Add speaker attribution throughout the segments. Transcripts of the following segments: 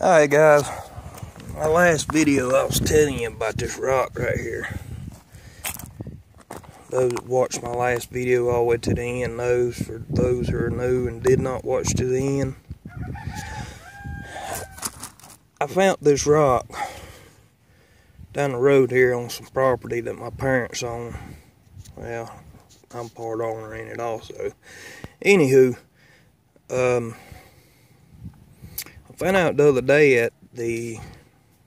Speaker 1: Alright guys, my last video I was telling you about this rock right here. Those that watched my last video all the way to the end knows, for those who are new and did not watch to the end. I found this rock down the road here on some property that my parents own. Well, I'm part owner in it also. Anywho, um, found out the other day at the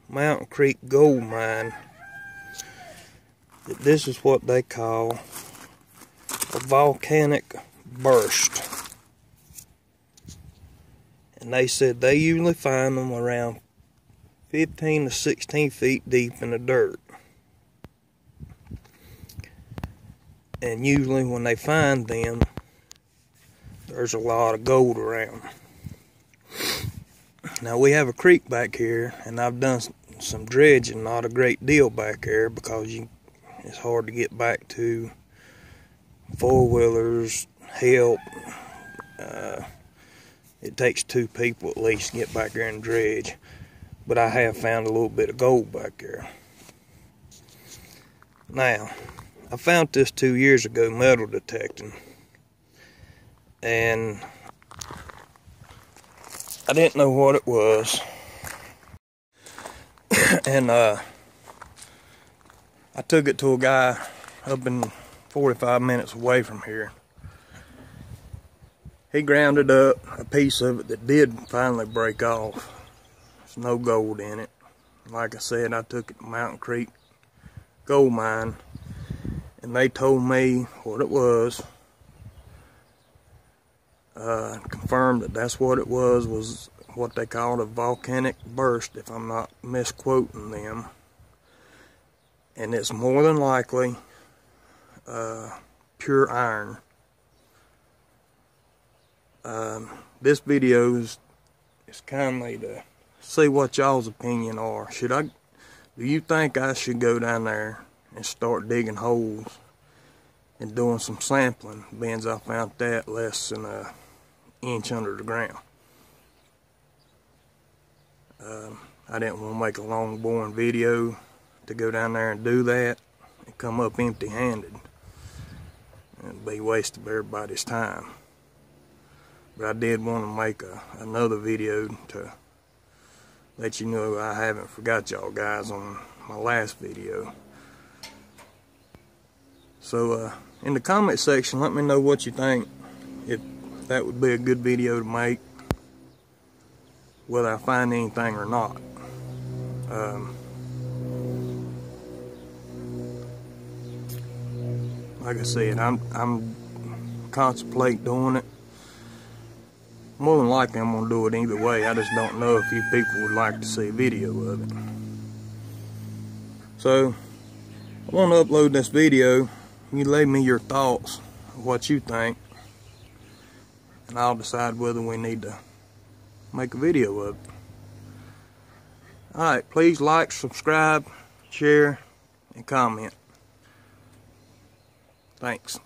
Speaker 1: Mountain Creek Gold Mine that this is what they call a volcanic burst. And they said they usually find them around 15 to 16 feet deep in the dirt. And usually when they find them, there's a lot of gold around. Now we have a creek back here, and I've done some dredging, not a great deal back there because you, it's hard to get back to four wheelers, help. Uh, it takes two people at least to get back there and dredge. But I have found a little bit of gold back there. Now, I found this two years ago metal detecting. And I didn't know what it was. and uh, I took it to a guy up in 45 minutes away from here. He grounded up a piece of it that did finally break off. There's no gold in it. Like I said, I took it to Mountain Creek gold mine and they told me what it was uh, confirmed that that's what it was, was what they called a volcanic burst, if I'm not misquoting them. And it's more than likely uh, pure iron. Um, this video is, is kindly to see what y'all's opinion are. Should I, do you think I should go down there and start digging holes and doing some sampling, being I found that less than a inch under the ground. Um, I didn't want to make a long boring video to go down there and do that and come up empty handed and be waste of everybody's time. But I did want to make a, another video to let you know I haven't forgot y'all guys on my last video. So uh, in the comment section, let me know what you think. If that would be a good video to make whether I find anything or not. Um, like I said, I'm I'm contemplate doing it. More than likely, I'm gonna do it either way. I just don't know if you people would like to see a video of it. So, I want to upload this video. You leave me your thoughts, what you think and I'll decide whether we need to make a video of it. Alright, please like, subscribe, share, and comment. Thanks.